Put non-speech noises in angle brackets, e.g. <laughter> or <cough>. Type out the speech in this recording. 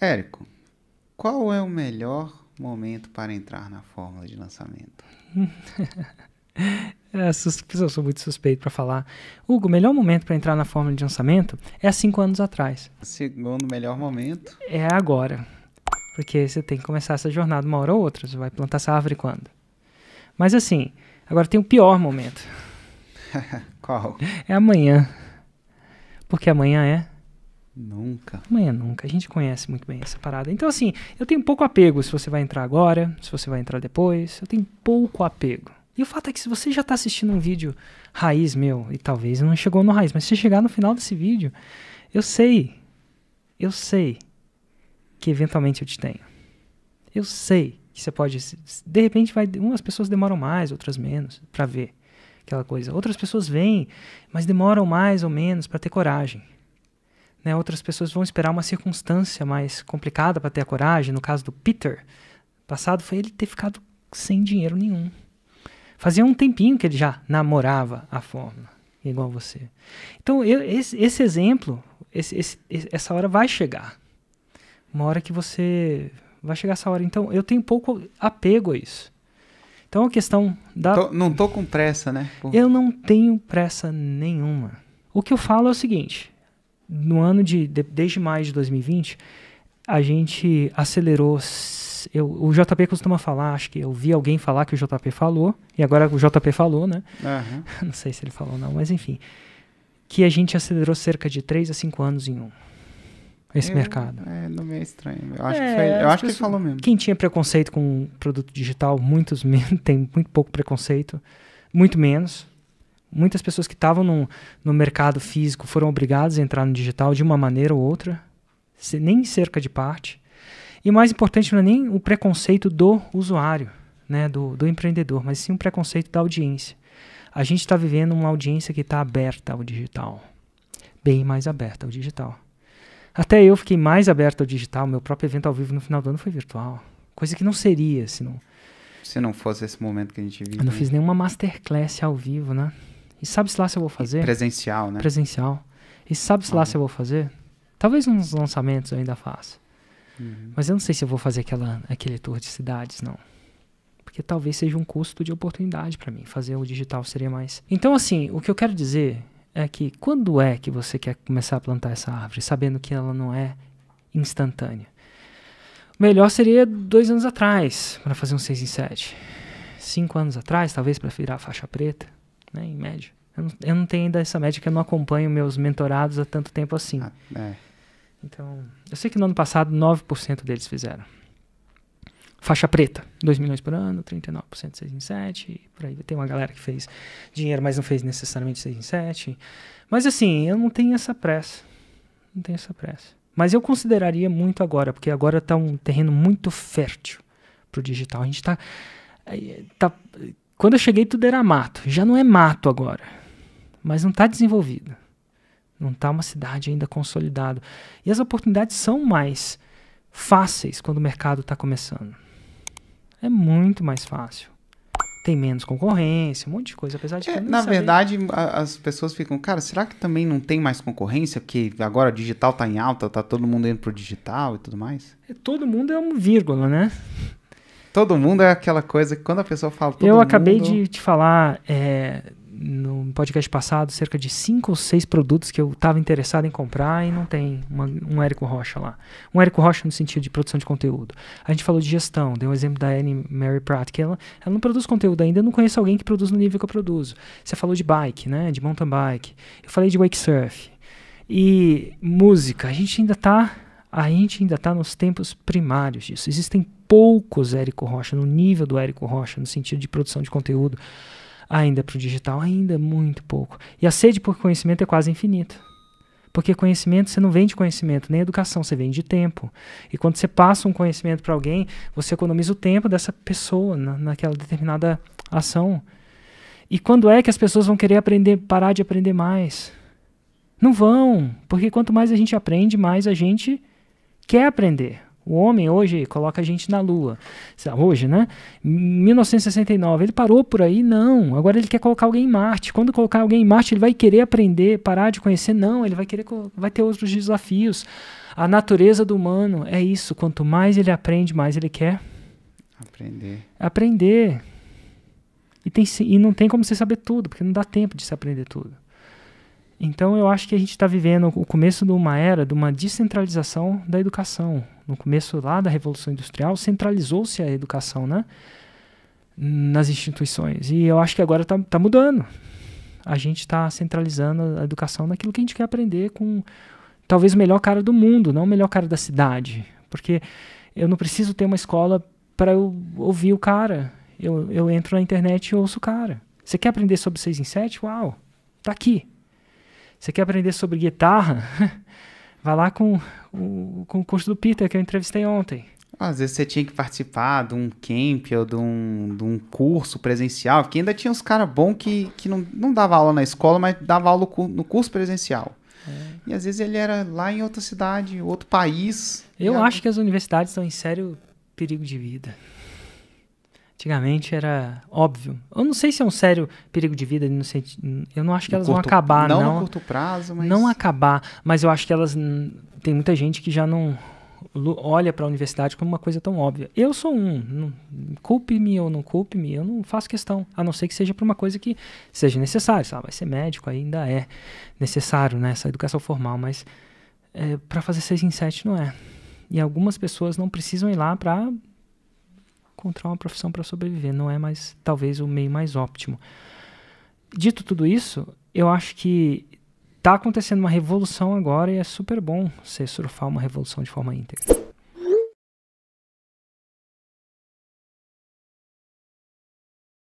Érico, qual é o melhor momento para entrar na fórmula de lançamento? <laughs> é, eu sou muito suspeito para falar. Hugo, o melhor momento para entrar na fórmula de lançamento é há cinco anos atrás. Segundo melhor momento? É agora. Porque você tem que começar essa jornada uma hora ou outra. Você vai plantar essa árvore quando? Mas assim, agora tem o pior momento. <laughs> Qual? É amanhã. Porque amanhã é Nunca. Amanhã nunca. A gente conhece muito bem essa parada. Então, assim, eu tenho pouco apego se você vai entrar agora, se você vai entrar depois. Eu tenho pouco apego. E o fato é que se você já está assistindo um vídeo raiz meu, e talvez não chegou no raiz, mas se chegar no final desse vídeo, eu sei, eu sei que eventualmente eu te tenho. Eu sei que você pode. De repente, vai, umas pessoas demoram mais, outras menos, para ver aquela coisa. Outras pessoas vêm, mas demoram mais ou menos para ter coragem. Né? Outras pessoas vão esperar uma circunstância mais complicada para ter a coragem. No caso do Peter, passado foi ele ter ficado sem dinheiro nenhum. Fazia um tempinho que ele já namorava a fórmula, igual você. Então, eu, esse, esse, exemplo, esse, esse, essa hora vai chegar. Uma hora que você. Vai chegar essa hora. Então, eu tenho pouco apego a isso. Então, a questão da. Tô, não tô com pressa, né? Por... Eu não tenho pressa nenhuma. O que eu falo é o seguinte: no ano de, de, desde maio de 2020, a gente acelerou. Eu, o JP costuma falar, acho que eu vi alguém falar que o JP falou, e agora o JP falou, né? Uhum. <laughs> não sei se ele falou não, mas enfim. Que a gente acelerou cerca de 3 a 5 anos em um. Esse eu, mercado. É, não é estranho. Eu acho, é, que, foi, eu acho que ele falou mesmo. Quem tinha preconceito com produto digital, muitos <laughs> tem muito pouco preconceito, muito menos. Muitas pessoas que estavam no, no mercado físico foram obrigadas a entrar no digital de uma maneira ou outra, nem cerca de parte. E mais importante não é nem o preconceito do usuário, né, do, do empreendedor, mas sim o preconceito da audiência. A gente está vivendo uma audiência que está aberta ao digital, bem mais aberta ao digital. Até eu fiquei mais aberto ao digital. Meu próprio evento ao vivo no final do ano foi virtual, coisa que não seria se não se não fosse esse momento que a gente vive. Eu não fiz nenhuma masterclass ao vivo, né? E sabe-se lá se eu vou fazer? Presencial, né? Presencial. E sabe-se uhum. lá se eu vou fazer? Talvez nos lançamentos eu ainda faça. Uhum. Mas eu não sei se eu vou fazer aquela, aquele tour de cidades, não. Porque talvez seja um custo de oportunidade para mim. Fazer o digital seria mais. Então, assim, o que eu quero dizer é que quando é que você quer começar a plantar essa árvore, sabendo que ela não é instantânea? Melhor seria dois anos atrás, para fazer um 6 em 7. Cinco anos atrás, talvez para virar faixa preta né, em média. Eu não, eu não, tenho ainda essa média que eu não acompanho meus mentorados há tanto tempo assim. Ah, é. Então, eu sei que no ano passado 9% deles fizeram. Faixa preta, 2 milhões por ano, 39% 6 em 7, por aí. Tem uma galera que fez dinheiro, mas não fez necessariamente 6 em 7. Mas assim, eu não tenho essa pressa. Não tenho essa pressa. Mas eu consideraria muito agora, porque agora está um terreno muito fértil para o digital. A gente está tá quando eu cheguei, tudo era mato. Já não é mato agora. Mas não está desenvolvido. Não está uma cidade ainda consolidada. E as oportunidades são mais fáceis quando o mercado está começando. É muito mais fácil. Tem menos concorrência, um monte de coisa, apesar de é, Na saber. verdade, a, as pessoas ficam, cara, será que também não tem mais concorrência? Porque agora o digital está em alta, tá todo mundo indo pro digital e tudo mais? É, todo mundo é um vírgula, né? Todo mundo é aquela coisa que quando a pessoa fala todo Eu mundo... acabei de te falar é, no podcast passado cerca de cinco ou seis produtos que eu estava interessado em comprar e não tem uma, um Érico Rocha lá. Um Érico Rocha no sentido de produção de conteúdo. A gente falou de gestão, deu um exemplo da Annie Mary Pratt, que ela, ela não produz conteúdo ainda, eu não conheço alguém que produz no nível que eu produzo. Você falou de bike, né, de mountain bike. Eu falei de wake surf. E música, a gente ainda está a gente ainda está nos tempos primários disso. Existem poucos Érico Rocha, no nível do Érico Rocha, no sentido de produção de conteúdo, ainda para o digital, ainda muito pouco. E a sede por conhecimento é quase infinita. Porque conhecimento, você não vende conhecimento, nem educação, você vende tempo. E quando você passa um conhecimento para alguém, você economiza o tempo dessa pessoa na, naquela determinada ação. E quando é que as pessoas vão querer aprender, parar de aprender mais? Não vão, porque quanto mais a gente aprende, mais a gente quer aprender. O homem hoje coloca a gente na Lua. Hoje, né? 1969, ele parou por aí? Não. Agora ele quer colocar alguém em Marte. Quando colocar alguém em Marte, ele vai querer aprender, parar de conhecer? Não, ele vai querer vai ter outros desafios. A natureza do humano é isso. Quanto mais ele aprende, mais ele quer Aprender. aprender. E, tem, e não tem como você saber tudo, porque não dá tempo de se aprender tudo. Então eu acho que a gente está vivendo o começo de uma era de uma descentralização da educação. No começo lá da Revolução Industrial, centralizou-se a educação, né? Nas instituições. E eu acho que agora está mudando. A gente está centralizando a educação naquilo que a gente quer aprender com talvez o melhor cara do mundo, não o melhor cara da cidade. Porque eu não preciso ter uma escola para eu ouvir o cara. Eu, eu entro na internet e ouço o cara. Você quer aprender sobre 6 em 7? Uau, tá aqui. Você quer aprender sobre guitarra? <laughs> Vai lá com o, com o curso do Peter que eu entrevistei ontem. Às vezes você tinha que participar de um camp ou de um, de um curso presencial, que ainda tinha uns caras bons que, que não, não dava aula na escola, mas dava aula no curso presencial. E às vezes ele era lá em outra cidade, outro país. Eu acho que as universidades estão em sério perigo de vida. Antigamente era óbvio. Eu não sei se é um sério perigo de vida. No senti- eu não acho que no elas vão curto- acabar, não. não. no curto prazo, mas... Não acabar, mas eu acho que elas. hum, Tem muita gente que já não olha para a universidade como uma coisa tão óbvia. Eu sou um. não- Culpe-me ou não culpe-me, eu não faço questão. A não ser que seja para uma coisa que seja necessária. Sabe? Vai ser médico, ainda é necessário, né? Essa educação formal, mas para fazer seis em sete não é. E algumas pessoas não precisam ir lá para encontrar uma profissão para sobreviver. Não é mais, talvez, o meio mais óptimo. Dito tudo isso, eu acho que tá acontecendo uma revolução agora e é super bom você surfar uma revolução de forma íntegra.